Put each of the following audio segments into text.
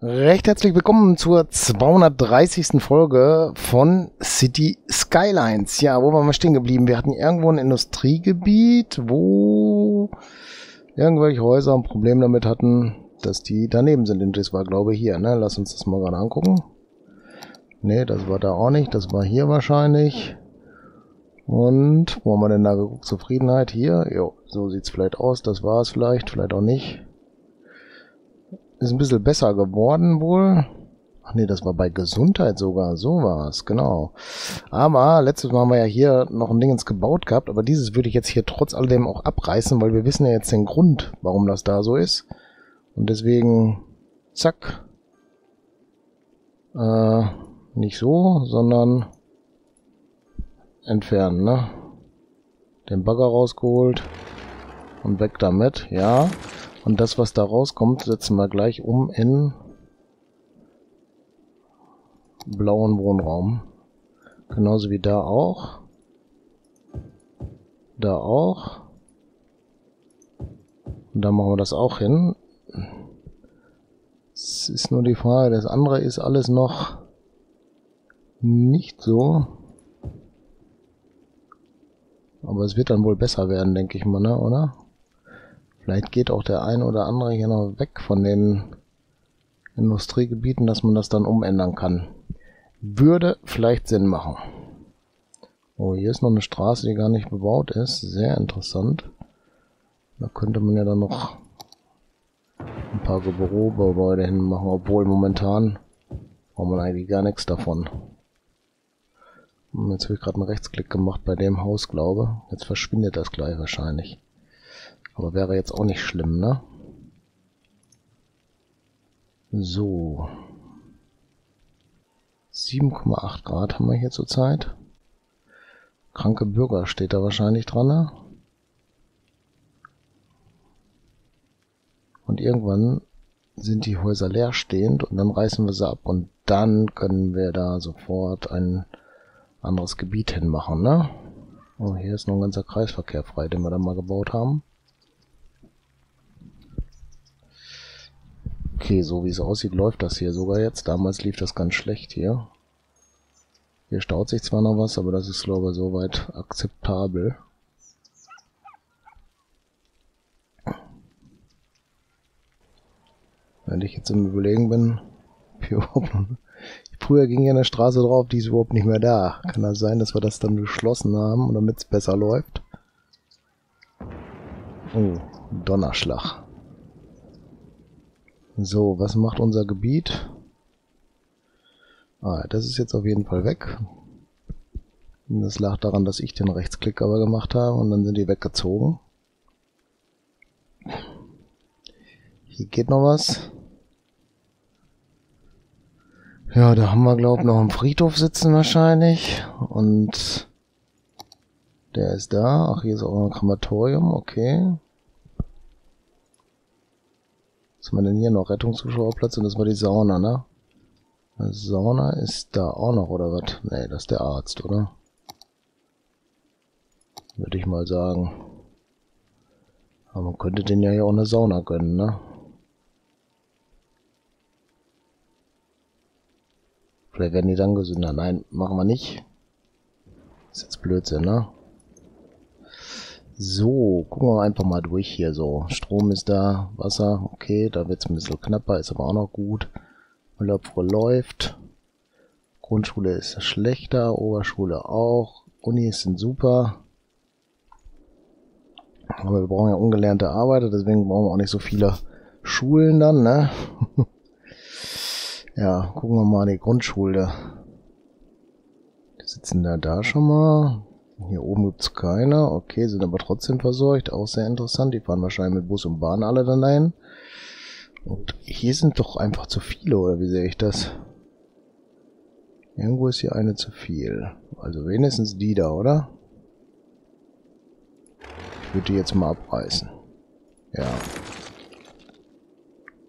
Recht herzlich willkommen zur 230. Folge von City Skylines. Ja, wo waren wir stehen geblieben? Wir hatten irgendwo ein Industriegebiet, wo irgendwelche Häuser ein Problem damit hatten, dass die daneben sind. Und das war, glaube ich, hier. Ne? Lass uns das mal gerade angucken. Ne, das war da auch nicht. Das war hier wahrscheinlich. Und wo haben wir denn da geguckt? Zufriedenheit hier. Jo, so sieht's vielleicht aus. Das war es vielleicht, vielleicht auch nicht. Ist ein bisschen besser geworden wohl. Ach nee, das war bei Gesundheit sogar. So war es, genau. Aber letztes Mal haben wir ja hier noch ein Dingens gebaut gehabt, aber dieses würde ich jetzt hier trotz alledem auch abreißen, weil wir wissen ja jetzt den Grund, warum das da so ist. Und deswegen, zack. Äh, nicht so, sondern entfernen, ne? Den Bagger rausgeholt und weg damit, ja. Und das, was da rauskommt, setzen wir gleich um in blauen Wohnraum. Genauso wie da auch. Da auch. Und da machen wir das auch hin. Es ist nur die Frage, das andere ist alles noch nicht so. Aber es wird dann wohl besser werden, denke ich mal, ne, oder? Vielleicht geht auch der ein oder andere hier noch weg von den Industriegebieten, dass man das dann umändern kann. Würde vielleicht Sinn machen. Oh, hier ist noch eine Straße, die gar nicht bebaut ist. Sehr interessant. Da könnte man ja dann noch ein paar Bürogebäude hinmachen, obwohl momentan braucht man eigentlich gar nichts davon. Jetzt habe ich gerade einen Rechtsklick gemacht bei dem Haus, glaube. Jetzt verschwindet das gleich wahrscheinlich. Aber wäre jetzt auch nicht schlimm, ne? So. 7,8 Grad haben wir hier zurzeit. Kranke Bürger steht da wahrscheinlich dran, ne? Und irgendwann sind die Häuser leerstehend und dann reißen wir sie ab und dann können wir da sofort ein anderes Gebiet hinmachen, ne? Oh, hier ist noch ein ganzer Kreisverkehr frei, den wir da mal gebaut haben. Okay, so wie es aussieht, läuft das hier sogar jetzt. Damals lief das ganz schlecht hier. Hier staut sich zwar noch was, aber das ist, glaube ich, soweit akzeptabel. Wenn ich jetzt im Überlegen bin, Früher ging ja eine Straße drauf, die ist überhaupt nicht mehr da. Kann das sein, dass wir das dann geschlossen haben, damit es besser läuft? Oh, Donnerschlag. So, was macht unser Gebiet? Ah, das ist jetzt auf jeden Fall weg. Das lag daran, dass ich den Rechtsklick aber gemacht habe und dann sind die weggezogen. Hier geht noch was. Ja, da haben wir, glaube ich, noch einen Friedhof sitzen wahrscheinlich. Und der ist da. Ach, hier ist auch ein Krematorium. Okay. Was haben wir denn hier noch? Rettungszuschauerplatz und das war die Sauna, ne? Die Sauna ist da auch noch, oder was? Ne, das ist der Arzt, oder? Würde ich mal sagen. Aber man könnte den ja hier auch eine Sauna gönnen, ne? Vielleicht werden die dann gesünder. Nein, machen wir nicht. Ist jetzt Blödsinn, ne? So, gucken wir einfach mal durch hier so. Strom ist da, Wasser, okay, da wird es ein bisschen knapper, ist aber auch noch gut. Müllabfuhr läuft. Grundschule ist schlechter, Oberschule auch. Unis sind super. Aber wir brauchen ja ungelernte Arbeiter, deswegen brauchen wir auch nicht so viele Schulen dann, ne? ja, gucken wir mal die Grundschule. Die sitzen da da schon mal. Hier oben gibt's keine. Okay, sind aber trotzdem versorgt. Auch sehr interessant. Die fahren wahrscheinlich mit Bus und Bahn alle dann dahin. Und hier sind doch einfach zu viele, oder wie sehe ich das? Irgendwo ist hier eine zu viel. Also wenigstens die da, oder? Ich würde die jetzt mal abreißen. Ja.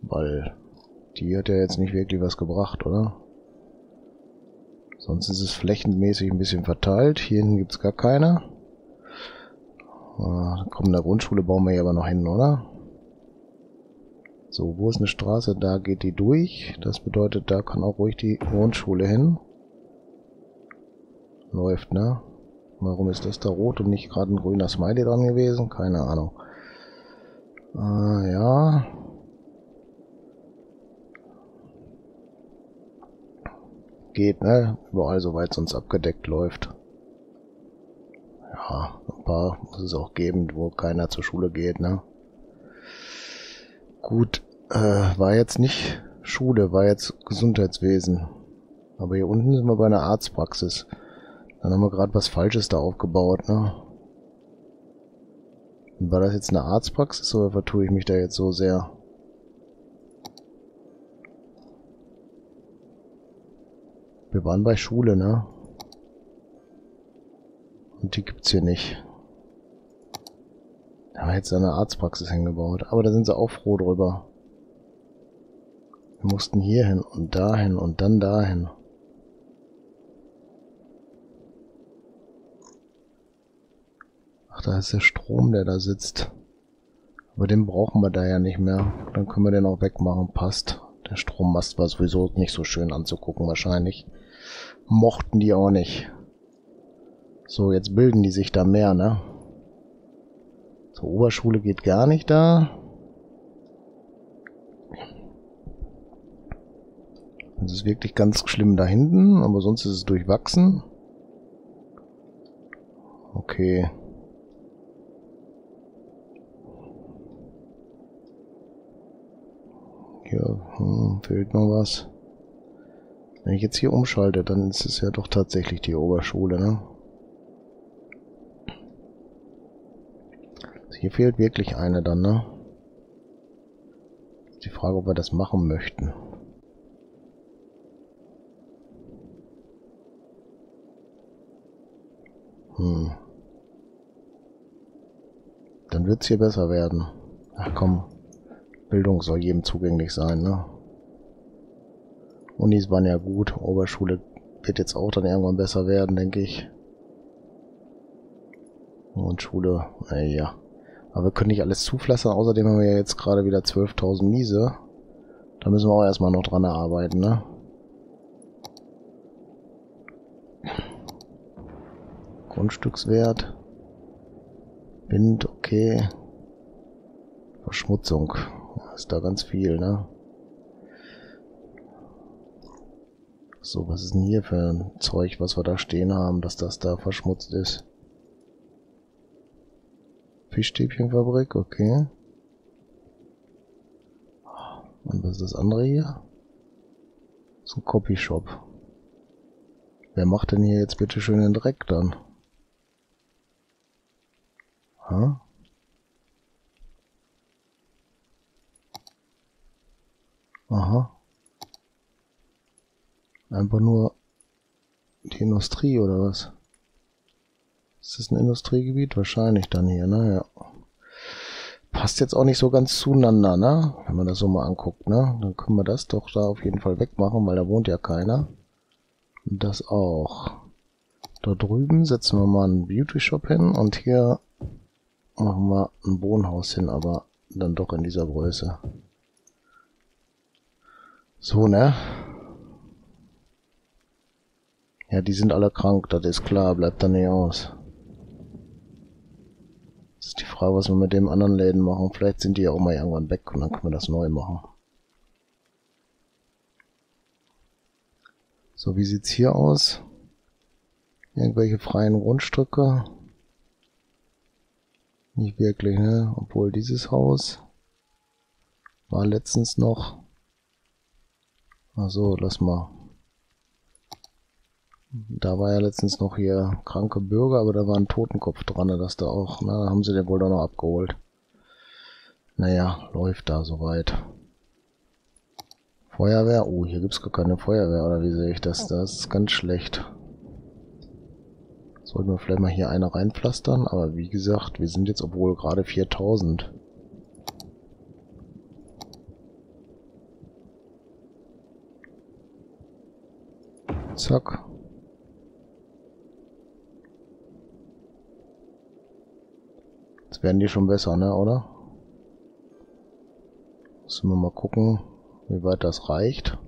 Weil die hat ja jetzt nicht wirklich was gebracht, oder? Sonst ist es flächenmäßig ein bisschen verteilt. Hier hinten gibt es gar keine. Ah, komm, der Grundschule bauen wir hier aber noch hin, oder? So, wo ist eine Straße? Da geht die durch. Das bedeutet, da kann auch ruhig die Grundschule hin. Läuft, ne? Warum ist das da rot und nicht gerade ein grüner Smiley dran gewesen? Keine Ahnung. Äh, ja. Geht, ne? Überall, soweit sonst abgedeckt läuft. Ja, ein paar muss es auch geben, wo keiner zur Schule geht, ne? Gut, äh, war jetzt nicht Schule, war jetzt Gesundheitswesen. Aber hier unten sind wir bei einer Arztpraxis. Dann haben wir gerade was Falsches da aufgebaut, ne? War das jetzt eine Arztpraxis oder vertue ich mich da jetzt so sehr? Wir waren bei Schule, ne? Und die gibt's hier nicht. Da haben wir jetzt eine Arztpraxis hingebaut. Aber da sind sie auch froh drüber. Wir mussten hier hin und dahin und dann dahin. Ach, da ist der Strom, der da sitzt. Aber den brauchen wir da ja nicht mehr. Dann können wir den auch wegmachen. Passt. Der Strommast war sowieso nicht so schön anzugucken wahrscheinlich. Mochten die auch nicht. So, jetzt bilden die sich da mehr, ne? Zur Oberschule geht gar nicht da. Es ist wirklich ganz schlimm da hinten, aber sonst ist es durchwachsen. Okay. Hier hm, fehlt noch was. Wenn ich jetzt hier umschalte, dann ist es ja doch tatsächlich die Oberschule, ne? Hier fehlt wirklich eine dann, ne? Die Frage, ob wir das machen möchten. Hm. Dann wird's hier besser werden. Ach komm. Bildung soll jedem zugänglich sein, ne? Unis waren ja gut. Oberschule wird jetzt auch dann irgendwann besser werden, denke ich. Und Schule, naja. Aber wir können nicht alles zupflastern. Außerdem haben wir ja jetzt gerade wieder 12.000 Miese. Da müssen wir auch erstmal noch dran arbeiten, ne? Grundstückswert. Wind, okay. Verschmutzung. Ist da ganz viel, ne? So, was ist denn hier für ein Zeug, was wir da stehen haben, dass das da verschmutzt ist? Fischstäbchenfabrik, okay. Und was ist das andere hier? So ein Copyshop. Wer macht denn hier jetzt bitte schön den Dreck dann? Ha? Aha. Einfach nur die Industrie oder was? Ist das ein Industriegebiet? Wahrscheinlich dann hier, ne? Ja. Passt jetzt auch nicht so ganz zueinander, ne? Wenn man das so mal anguckt, ne? Dann können wir das doch da auf jeden Fall wegmachen, weil da wohnt ja keiner. Und das auch. Da drüben setzen wir mal einen Beauty Shop hin und hier machen wir ein Wohnhaus hin, aber dann doch in dieser Größe. So, ne? Ja, die sind alle krank, das ist klar, bleibt da nicht aus. Das ist die Frage, was wir mit dem anderen Läden machen. Vielleicht sind die ja auch mal irgendwann weg und dann können wir das neu machen. So, wie sieht's hier aus? Irgendwelche freien Grundstücke? Nicht wirklich, ne? Obwohl dieses Haus war letztens noch also, lass mal. Da war ja letztens noch hier kranke Bürger, aber da war ein Totenkopf dran, dass da auch, na, da haben sie den wohl doch noch abgeholt. Naja, läuft da soweit. Feuerwehr? Oh, hier gibt's gar keine Feuerwehr, oder wie sehe ich das? Das ist ganz schlecht. Sollten wir vielleicht mal hier eine reinpflastern, aber wie gesagt, wir sind jetzt obwohl gerade 4000. Zack. Jetzt werden die schon besser, ne, oder? Müssen wir mal gucken, wie weit das reicht.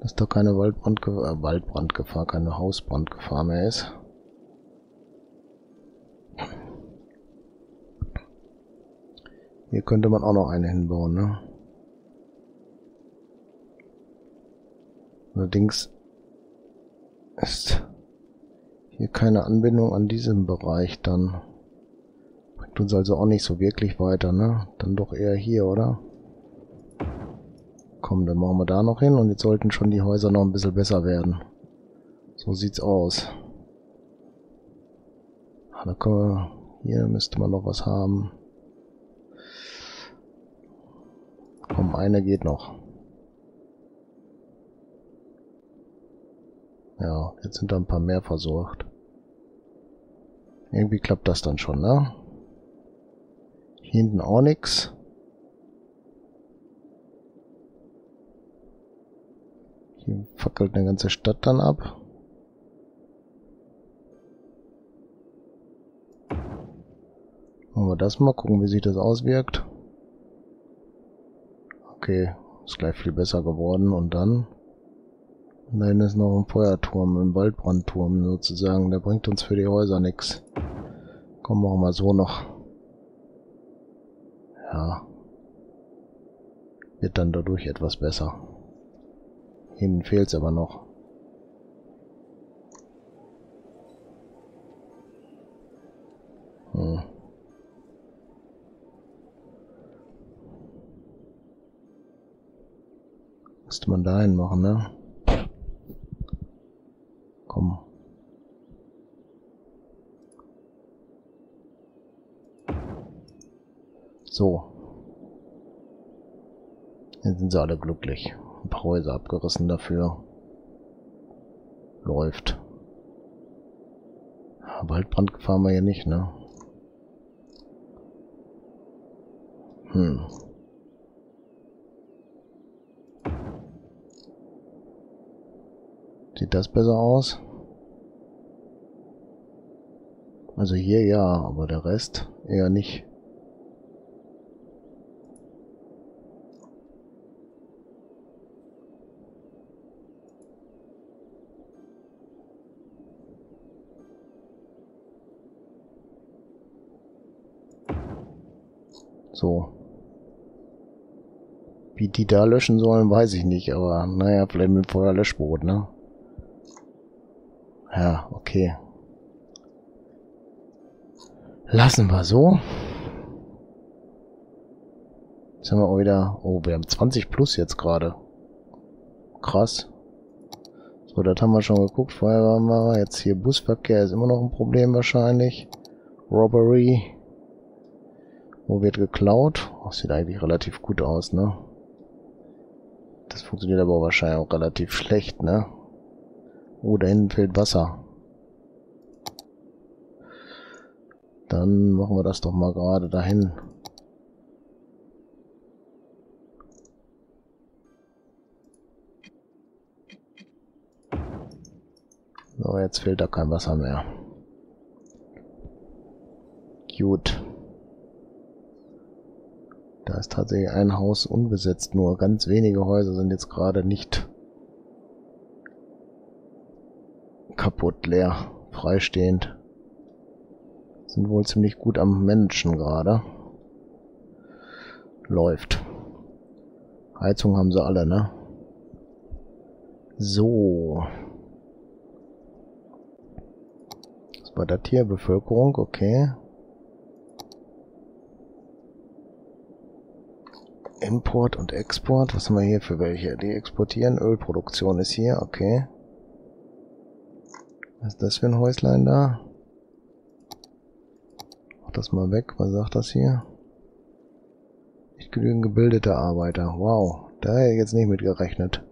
Dass da keine Waldbrandgefahr, äh, Waldbrandgefahr, keine Hausbrandgefahr mehr ist. Hier könnte man auch noch eine hinbauen, ne? Allerdings ist hier keine Anbindung an diesem Bereich dann. Bringt uns also auch nicht so wirklich weiter, ne? Dann doch eher hier, oder? Komm, dann machen wir da noch hin und jetzt sollten schon die Häuser noch ein bisschen besser werden. So sieht's aus. Ah, da können wir, hier müsste man noch was haben. Komm, eine geht noch. Ja, jetzt sind da ein paar mehr versorgt. Irgendwie klappt das dann schon, ne? Hier hinten auch nix. Hier fackelt eine ganze Stadt dann ab. Machen wir das mal, gucken wie sich das auswirkt. Okay, ist gleich viel besser geworden und dann... Nein, ist noch ein Feuerturm, ein Waldbrandturm sozusagen. Der bringt uns für die Häuser nichts. Komm, machen wir so noch. Ja. Wird dann dadurch etwas besser. Hinten fehlt es aber noch. Hm. Müsste man dahin machen, ne? Komm. So. Jetzt sind sie alle glücklich. Ein paar Häuser abgerissen dafür. Läuft. Waldbrand gefahren wir hier nicht, ne? Hm. Sieht das besser aus? Also hier ja, aber der Rest eher nicht. So. Wie die da löschen sollen, weiß ich nicht, aber naja, vielleicht mit Feuerlöschboot, ne? Ja, okay. Lassen wir so. Jetzt haben wir auch wieder... Oh, wir haben 20 plus jetzt gerade. Krass. So, das haben wir schon geguckt. Vorher waren wir... Jetzt hier Busverkehr ist immer noch ein Problem wahrscheinlich. Robbery. Wo wird geklaut? Oh, sieht eigentlich relativ gut aus, ne? Das funktioniert aber wahrscheinlich auch relativ schlecht, ne? Oh, da hinten fehlt Wasser. Dann machen wir das doch mal gerade dahin. So, jetzt fehlt da kein Wasser mehr. Gut. Da ist tatsächlich ein Haus unbesetzt, nur ganz wenige Häuser sind jetzt gerade nicht kaputt, leer, freistehend. Sind wohl ziemlich gut am Menschen gerade. Läuft. Heizung haben sie alle, ne? So. Das war der Tierbevölkerung, okay. Import und Export. Was haben wir hier für welche? Die exportieren. Ölproduktion ist hier, okay. Was ist das für ein Häuslein da? Mach das mal weg. Was sagt das hier? Nicht genügend gebildete Arbeiter. Wow, da hätte ich jetzt nicht mit gerechnet.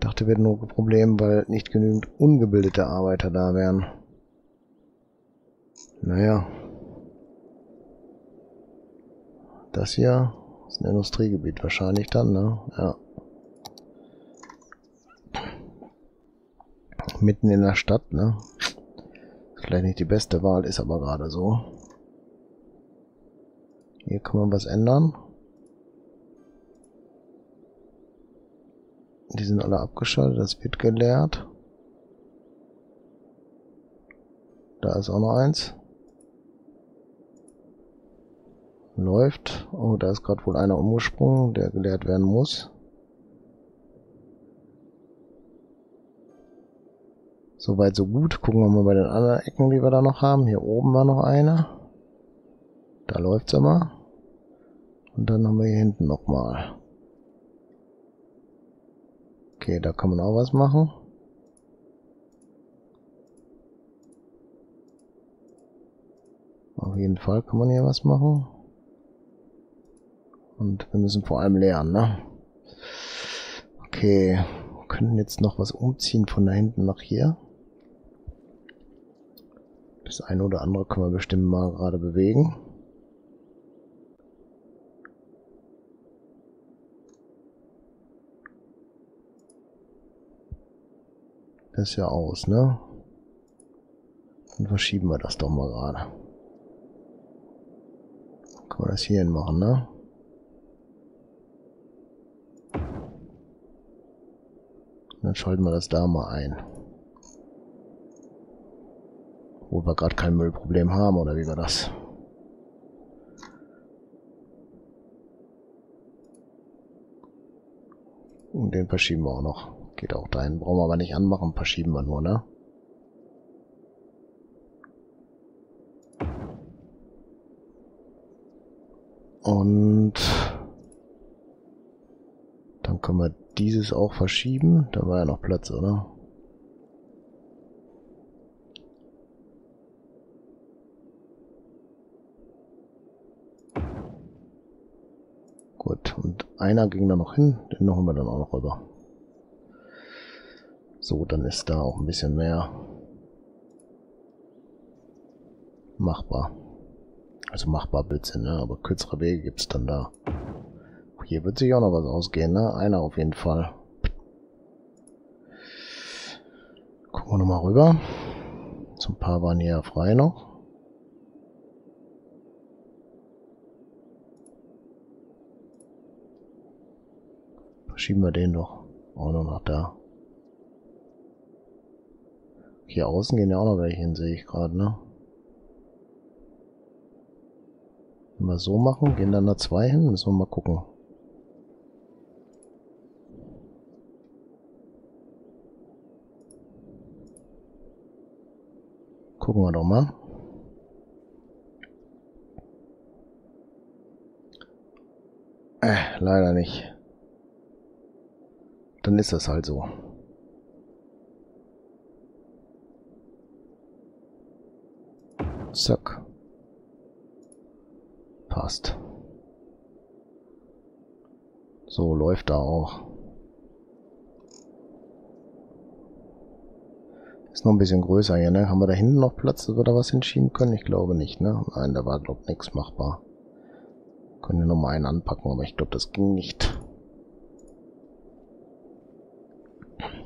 Dachte, wir hätten nur ein Problem, weil nicht genügend ungebildete Arbeiter da wären. Naja. Das hier ist ein Industriegebiet wahrscheinlich dann, ne? Ja. Mitten in der Stadt, ne? Vielleicht nicht die beste Wahl, ist aber gerade so. Hier kann man was ändern. Die sind alle abgeschaltet, das wird geleert. Da ist auch noch eins. Läuft. Oh, da ist gerade wohl einer umgesprungen, der geleert werden muss. Soweit so gut. Gucken wir mal bei den anderen Ecken, die wir da noch haben. Hier oben war noch einer. Da läuft's immer. Und dann haben wir hier hinten nochmal. Okay, da kann man auch was machen. Auf jeden Fall kann man hier was machen. Und wir müssen vor allem lernen, ne? Okay, wir könnten jetzt noch was umziehen von da hinten nach hier. Das eine oder andere können wir bestimmt mal gerade bewegen. Das ist ja aus, ne? Dann verschieben wir das doch mal gerade. Können wir das hier hin machen, ne? Dann schalten wir das da mal ein. Wo wir gerade kein Müllproblem haben, oder wie war das? Und den verschieben wir auch noch. Geht auch dahin. Brauchen wir aber nicht anmachen, verschieben wir nur, ne? Und dann können wir dieses auch verschieben. Da war ja noch Platz, oder? Und einer ging da noch hin, den machen wir dann auch noch rüber. So, dann ist da auch ein bisschen mehr machbar. Also machbar Blödsinn, ne? aber kürzere Wege gibt's dann da. Hier wird sich auch noch was ausgehen, ne? Einer auf jeden Fall. Gucken wir nochmal rüber. So ein paar waren hier frei noch. Verschieben wir den doch auch noch nach da. Hier außen gehen ja auch noch welche hin, sehe ich gerade, ne? Wenn wir so machen, gehen dann da zwei hin, müssen wir mal gucken. Gucken wir doch mal. Äh, leider nicht. Dann ist das halt so. Zack. Passt. So läuft da auch. Ist noch ein bisschen größer hier, ne? Haben wir da hinten noch Platz, dass wir da was hinschieben können? Ich glaube nicht, ne? Nein, da war, glaube ich, nichts machbar. Können wir noch mal einen anpacken, aber ich glaube, das ging nicht.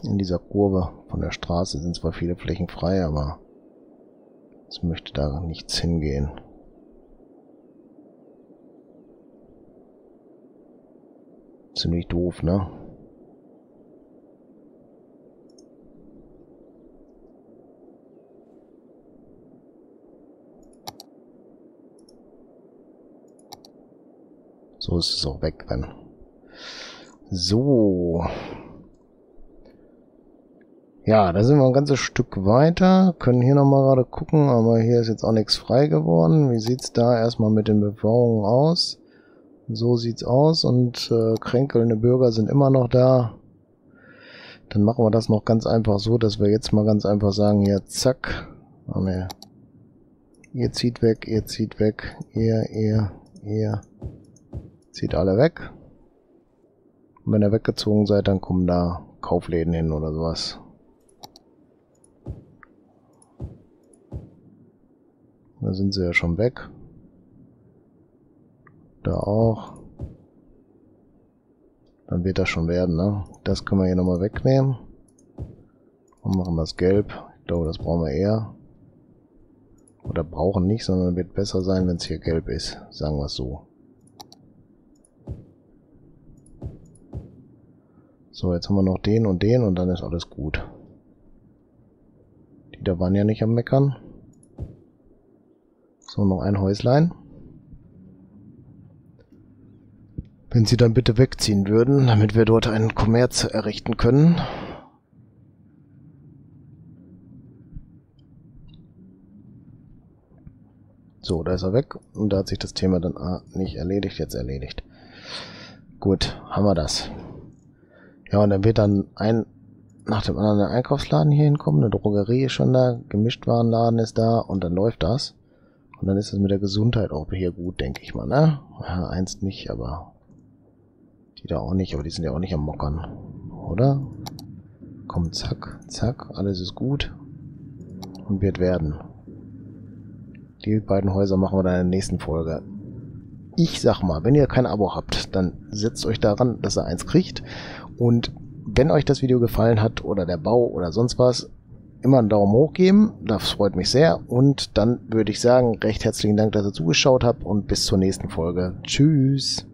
In dieser Kurve von der Straße sind zwar viele Flächen frei, aber es möchte da nichts hingehen. Ziemlich doof, ne? So ist es auch weg dann. So. Ja, da sind wir ein ganzes Stück weiter. Können hier nochmal gerade gucken, aber hier ist jetzt auch nichts frei geworden. Wie sieht's da erstmal mit den Bebauungen aus? So sieht's aus und äh, kränkelnde Bürger sind immer noch da. Dann machen wir das noch ganz einfach so, dass wir jetzt mal ganz einfach sagen, hier zack. Oh ne. Ihr zieht weg, ihr zieht weg, ihr, ihr, ihr. Zieht alle weg. Und wenn ihr weggezogen seid, dann kommen da Kaufläden hin oder sowas. Da sind sie ja schon weg. Da auch. Dann wird das schon werden, ne? Das können wir hier nochmal wegnehmen. Und machen das gelb. Ich glaube, das brauchen wir eher. Oder brauchen nicht, sondern wird besser sein, wenn es hier gelb ist. Sagen wir es so. So, jetzt haben wir noch den und den und dann ist alles gut. Die da waren ja nicht am Meckern. So, noch ein Häuslein. Wenn sie dann bitte wegziehen würden, damit wir dort einen Kommerz errichten können. So, da ist er weg und da hat sich das Thema dann ah, nicht erledigt, jetzt erledigt. Gut, haben wir das. Ja, und dann wird dann ein nach dem anderen Einkaufsladen hier hinkommen, eine Drogerie ist schon da, Gemischtwarenladen ist da und dann läuft das. Und dann ist es mit der Gesundheit auch hier gut, denke ich mal, ne? Ja, eins nicht, aber die da auch nicht, aber die sind ja auch nicht am Mockern, oder? Komm, zack, zack, alles ist gut und wird werden. Die beiden Häuser machen wir dann in der nächsten Folge. Ich sag mal, wenn ihr kein Abo habt, dann setzt euch daran, dass ihr eins kriegt. Und wenn euch das Video gefallen hat oder der Bau oder sonst was, immer einen Daumen hoch geben. Das freut mich sehr. Und dann würde ich sagen, recht herzlichen Dank, dass ihr zugeschaut habt und bis zur nächsten Folge. Tschüss.